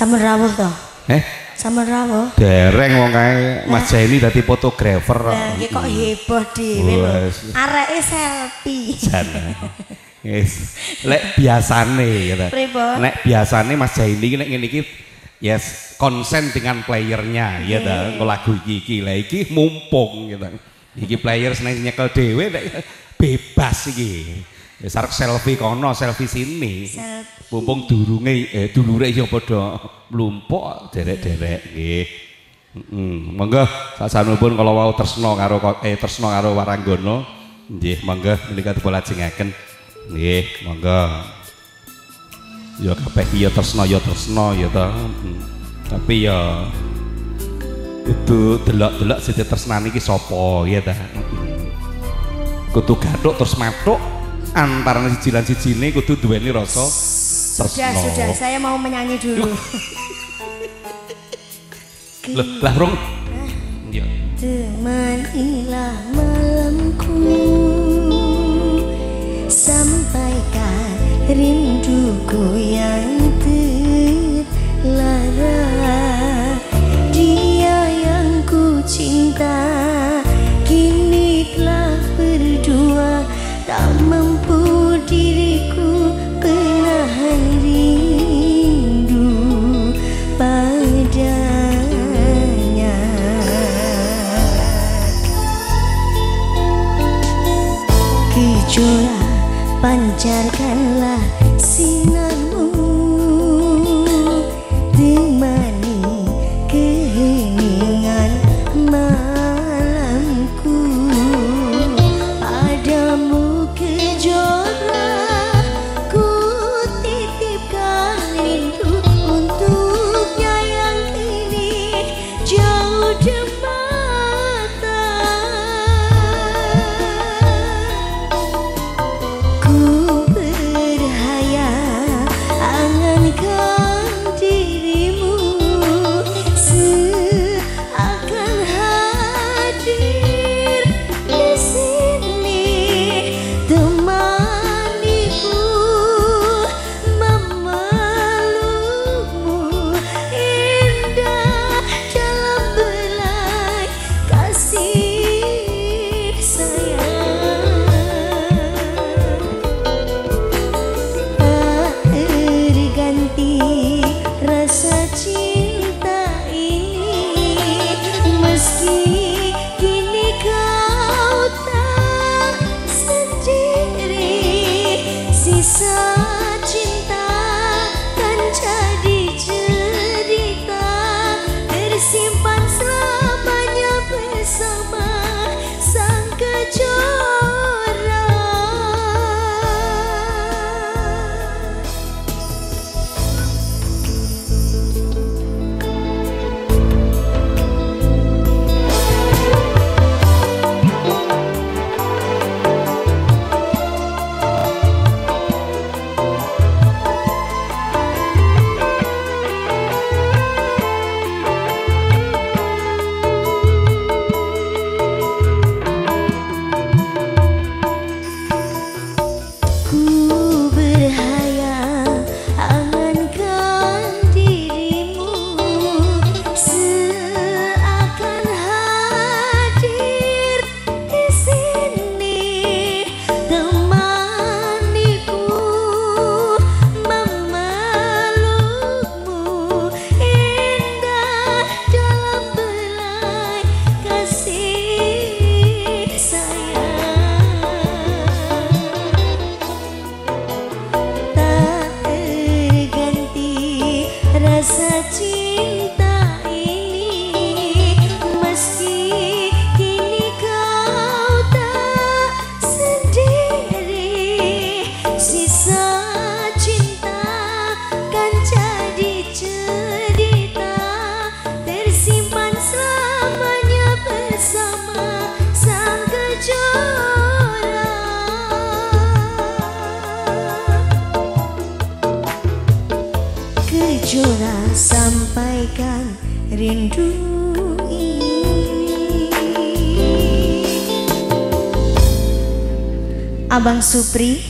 Sampun rawuh to? Eh, Sampun rawuh. dereng wong kae Mas Jaini dadi fotografer. Lah iki kok heboh dhewe lho. Areke selfie. Jan. Yes. Lek biasane gitu. Pripun? Lek biasane Mas Jaini iki nek ngene iki yes konsen dengan playernya ya ta Engko lagu iki iki lah iki mumpung gitu. Iki player seneng nyekel dhewe nek bebas iki. Wis arep selfie kono, selfie sini. Selfie. Mumpung durunge eh dulure ya padha mlumpuk derek-derek nggih. Heeh, monggo sasanipun kalau wau tresno karo eh tresno karo Waranggono, nggih monggo menika dipun lajengaken. Nggih, monggo. Ya kabeh iya tresno ya tresno ya ta. Tapi ya itu delok-delok sing tresnani iki sapa ya ta. Kudu gathuk terus matuk antara siji lan sijine kudu duweni rasa Sudah, tresno. sudah. Saya mau menyanyi dulu. Loh, lah rong. Ya. Temanilah malamku Sampaikan rinduku yang terlara Dia yang ku cinta Kini telah berdua Tak mampu see. 啊 Abang Supri